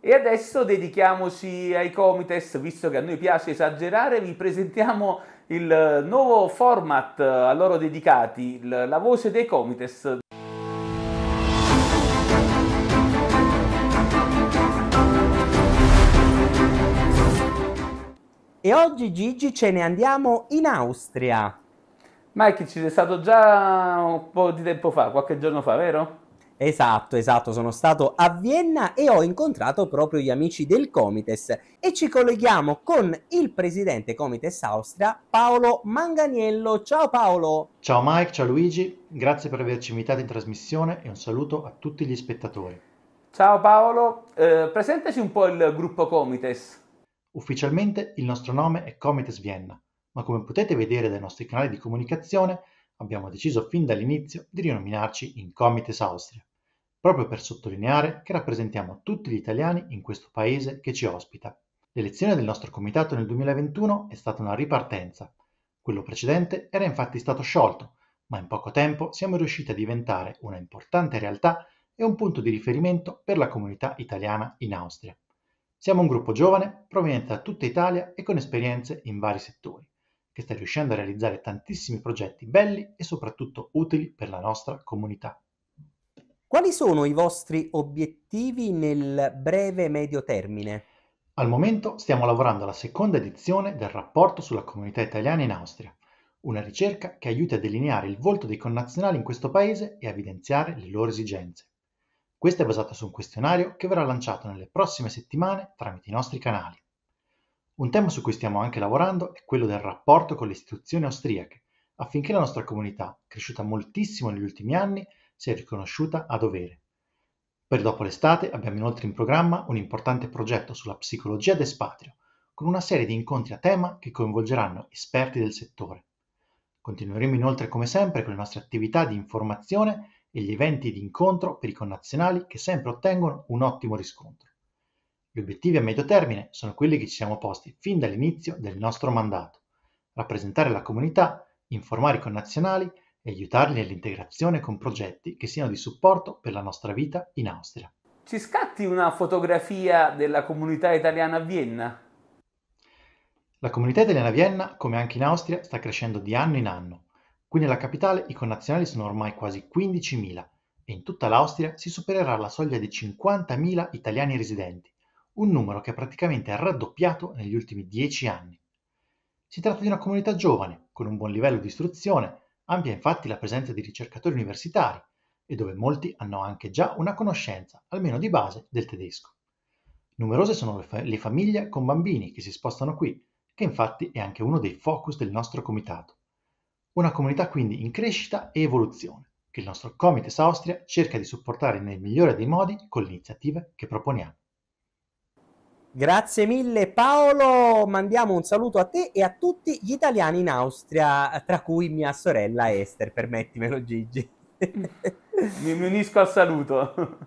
E adesso dedichiamoci ai Comites, visto che a noi piace esagerare, vi presentiamo il nuovo format a loro dedicati, la voce dei Comites. E oggi Gigi ce ne andiamo in Austria. Mike, ci sei stato già un po' di tempo fa, qualche giorno fa, vero? Esatto, esatto, sono stato a Vienna e ho incontrato proprio gli amici del Comites e ci colleghiamo con il presidente Comites Austria, Paolo Manganiello. Ciao Paolo! Ciao Mike, ciao Luigi, grazie per averci invitato in trasmissione e un saluto a tutti gli spettatori. Ciao Paolo, eh, presentaci un po' il gruppo Comites. Ufficialmente il nostro nome è Comites Vienna, ma come potete vedere dai nostri canali di comunicazione abbiamo deciso fin dall'inizio di rinominarci in Comites Austria proprio per sottolineare che rappresentiamo tutti gli italiani in questo paese che ci ospita. L'elezione del nostro comitato nel 2021 è stata una ripartenza. Quello precedente era infatti stato sciolto, ma in poco tempo siamo riusciti a diventare una importante realtà e un punto di riferimento per la comunità italiana in Austria. Siamo un gruppo giovane, proveniente da tutta Italia e con esperienze in vari settori, che sta riuscendo a realizzare tantissimi progetti belli e soprattutto utili per la nostra comunità. Quali sono i vostri obiettivi nel breve medio termine? Al momento stiamo lavorando alla seconda edizione del rapporto sulla comunità italiana in Austria, una ricerca che aiuti a delineare il volto dei connazionali in questo paese e a evidenziare le loro esigenze. Questa è basata su un questionario che verrà lanciato nelle prossime settimane tramite i nostri canali. Un tema su cui stiamo anche lavorando è quello del rapporto con le istituzioni austriache, affinché la nostra comunità, cresciuta moltissimo negli ultimi anni, sia riconosciuta a dovere. Per dopo l'estate abbiamo inoltre in programma un importante progetto sulla psicologia d'espatrio, con una serie di incontri a tema che coinvolgeranno esperti del settore. Continueremo inoltre come sempre con le nostre attività di informazione e gli eventi di incontro per i connazionali che sempre ottengono un ottimo riscontro. Gli obiettivi a medio termine sono quelli che ci siamo posti fin dall'inizio del nostro mandato, rappresentare la comunità, informare i connazionali e aiutarli nell'integrazione con progetti che siano di supporto per la nostra vita in Austria. Ci scatti una fotografia della comunità italiana a Vienna? La comunità italiana a Vienna, come anche in Austria, sta crescendo di anno in anno. Qui nella capitale i connazionali sono ormai quasi 15.000 e in tutta l'Austria si supererà la soglia di 50.000 italiani residenti, un numero che è praticamente raddoppiato negli ultimi dieci anni. Si tratta di una comunità giovane, con un buon livello di istruzione, Ampia infatti la presenza di ricercatori universitari e dove molti hanno anche già una conoscenza, almeno di base, del tedesco. Numerose sono le, fa- le famiglie con bambini che si spostano qui, che infatti è anche uno dei focus del nostro comitato. Una comunità quindi in crescita e evoluzione, che il nostro Comites Austria cerca di supportare nel migliore dei modi con le iniziative che proponiamo. Grazie mille Paolo, mandiamo un saluto a te e a tutti gli italiani in Austria, tra cui mia sorella Esther, permettimelo Gigi. Mi unisco al saluto.